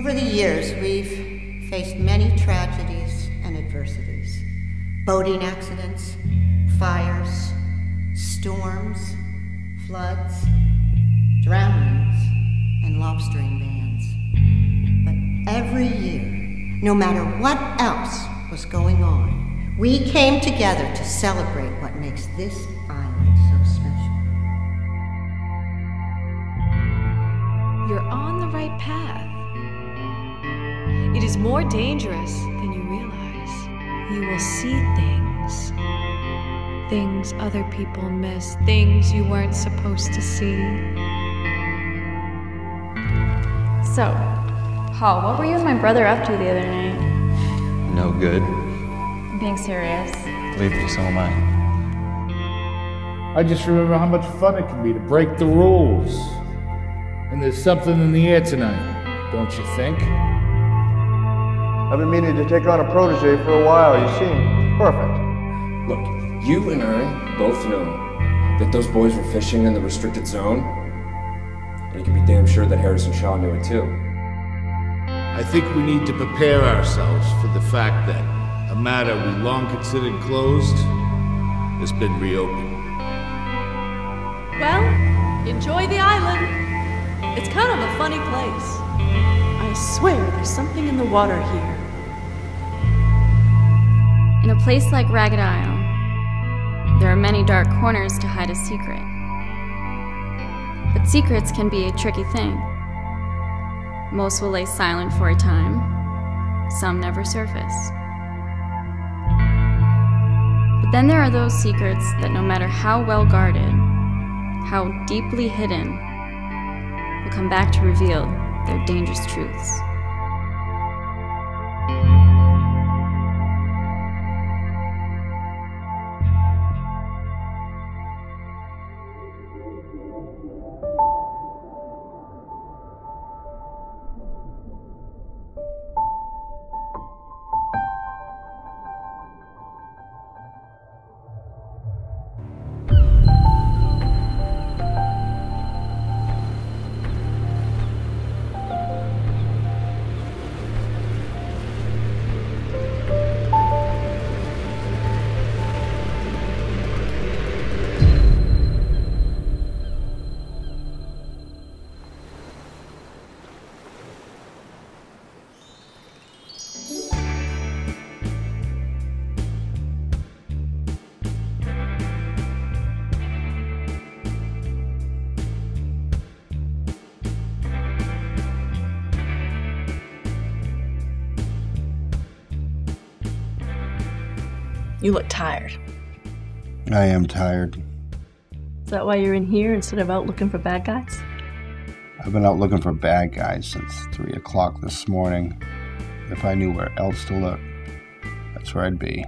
Over the years, we've faced many tragedies and adversities boating accidents, fires, storms, floods, drownings, and lobstering bans. But every year, no matter what else was going on, we came together to celebrate what makes this is more dangerous than you realize. You will see things. Things other people miss, things you weren't supposed to see. So, Paul, what were you and my brother up to the other night? No good. Being serious. Believe me, so am I. I just remember how much fun it can be to break the rules. And there's something in the air tonight, don't you think? I've been meaning to take on a protege for a while. You seem perfect. Look, you and I both know that those boys were fishing in the restricted zone. And you can be damn sure that Harrison Shaw knew it too. I think we need to prepare ourselves for the fact that a matter we long considered closed has been reopened. Well, enjoy the island. It's kind of a funny place. I swear there's something in the water here. A place like Ragged Isle, there are many dark corners to hide a secret. But secrets can be a tricky thing. Most will lay silent for a time, some never surface. But then there are those secrets that, no matter how well guarded, how deeply hidden, will come back to reveal their dangerous truths. You look tired. I am tired. Is that why you're in here instead of out looking for bad guys? I've been out looking for bad guys since 3 o'clock this morning. If I knew where else to look, that's where I'd be.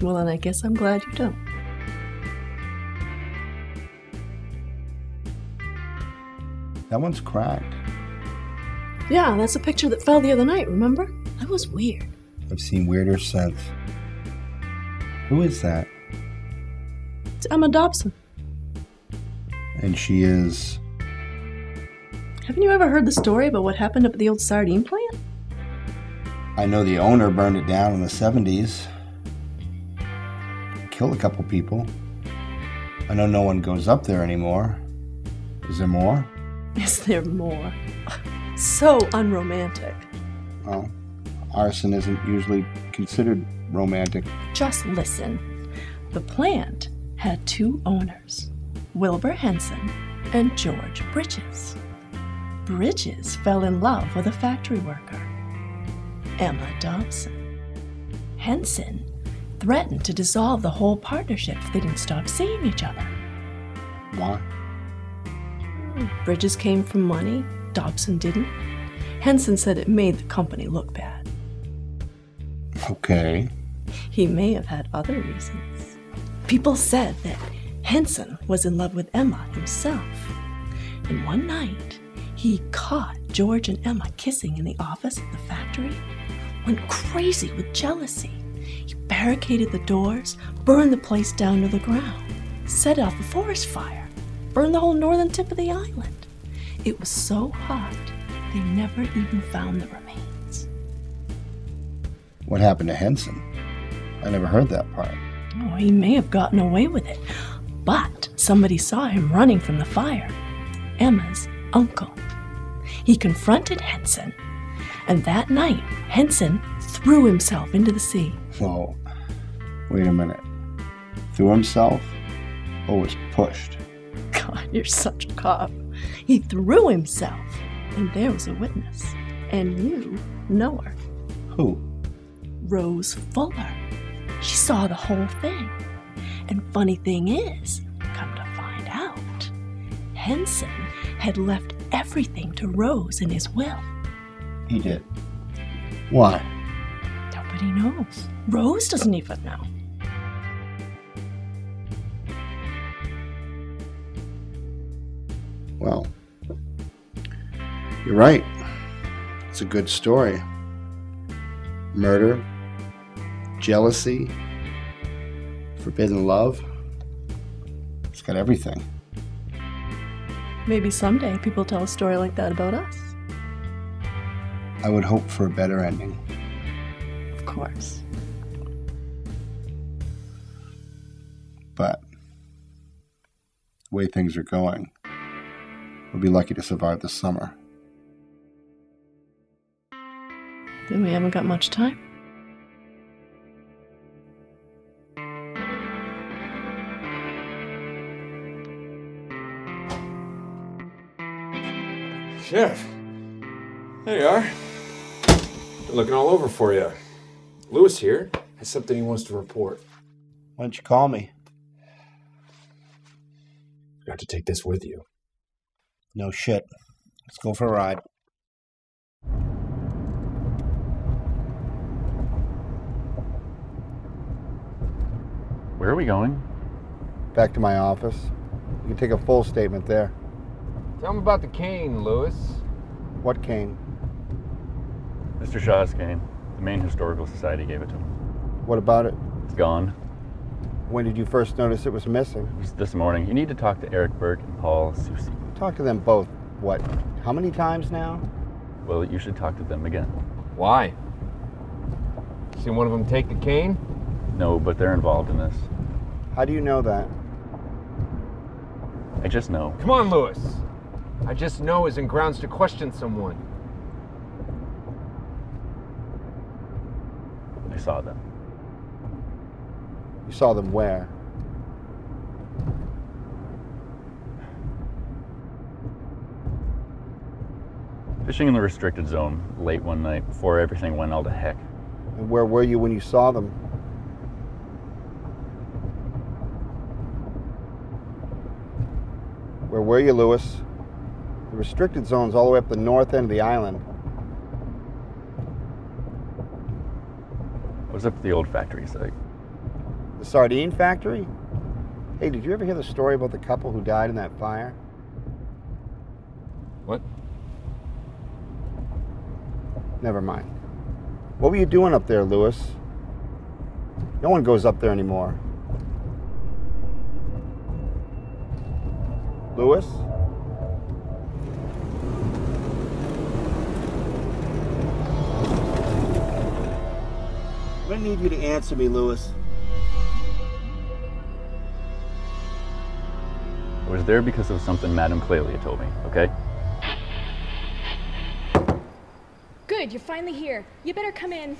Well, then I guess I'm glad you don't. That one's cracked. Yeah, that's a picture that fell the other night, remember? That was weird. I've seen weirder since. Who is that? It's Emma Dobson. And she is. Haven't you ever heard the story about what happened up at the old sardine plant? I know the owner burned it down in the 70s. Killed a couple people. I know no one goes up there anymore. Is there more? Is there more? So unromantic. Well, arson isn't usually considered romantic. Just listen. The plant had two owners Wilbur Henson and George Bridges. Bridges fell in love with a factory worker, Emma Dobson. Henson threatened to dissolve the whole partnership if they didn't stop seeing each other. Why? Bridges came from money, Dobson didn't. Henson said it made the company look bad. Okay. He may have had other reasons. People said that Henson was in love with Emma himself. And one night, he caught George and Emma kissing in the office at the factory, went crazy with jealousy. He barricaded the doors, burned the place down to the ground, set off a forest fire, burned the whole northern tip of the island. It was so hot, they never even found the remains. What happened to Henson? I never heard that part. Oh, he may have gotten away with it, but somebody saw him running from the fire. Emma's uncle. He confronted Henson, and that night, Henson threw himself into the sea. Whoa. Wait a minute. Threw himself or was pushed? God, you're such a cop. He threw himself, and there was a witness. And you know her. Who? Rose Fuller. She saw the whole thing. And funny thing is, come to find out, Henson had left everything to Rose in his will. He did. Why? Nobody knows. Rose doesn't even know. Well, you're right. It's a good story. Murder, jealousy, forbidden love. It's got everything. Maybe someday people tell a story like that about us. I would hope for a better ending. Of course. But the way things are going, we'll be lucky to survive the summer. Then we haven't got much time. Sheriff. There you are. Been looking all over for you. Lewis here has something he wants to report. Why don't you call me? Got to take this with you. No shit. Let's go for a ride. Where are we going? Back to my office. You can take a full statement there. Tell him about the cane, Lewis. What cane? Mr. Shaw's cane. The Maine Historical Society gave it to him. What about it? It's gone. When did you first notice it was missing? Just this morning. You need to talk to Eric Burke and Paul Susi. Talk to them both. What? How many times now? Well, you should talk to them again. Why? Seen one of them take the cane? No, but they're involved in this. How do you know that? I just know. Come on, Lewis. I just know isn't grounds to question someone. I saw them. You saw them where? Fishing in the restricted zone late one night before everything went all to heck. And where were you when you saw them? Where were you, Lewis? Restricted zone's all the way up the north end of the island. Was up at the old factory site. The sardine factory? Hey, did you ever hear the story about the couple who died in that fire? What? Never mind. What were you doing up there, Lewis? No one goes up there anymore. Lewis? I'm gonna need you to answer me, Lewis. I was there because of something Madame Clelia told me, okay? Good, you're finally here. You better come in.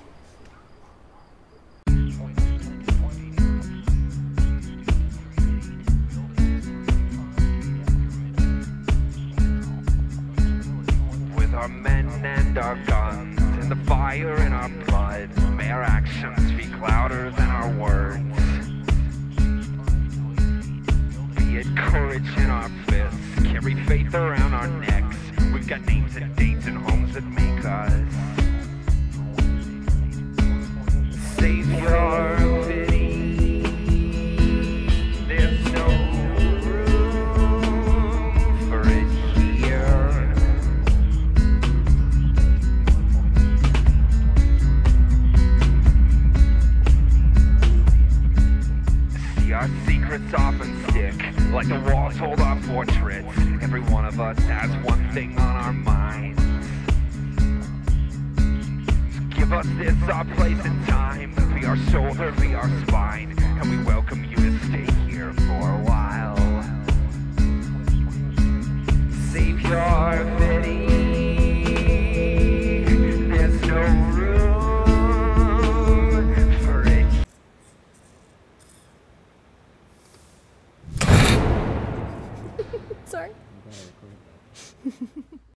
With our men and our guns, and the fire in our blood, may our actions speak louder than our words. Be it courage in our fists, carry faith around our necks. We've got names and dates and homes that make us. Savior secrets often stick, like the walls hold our portraits. Every one of us has one thing on our minds. Give us this, our place in time. Be our shoulder, be our spine, and we welcome you.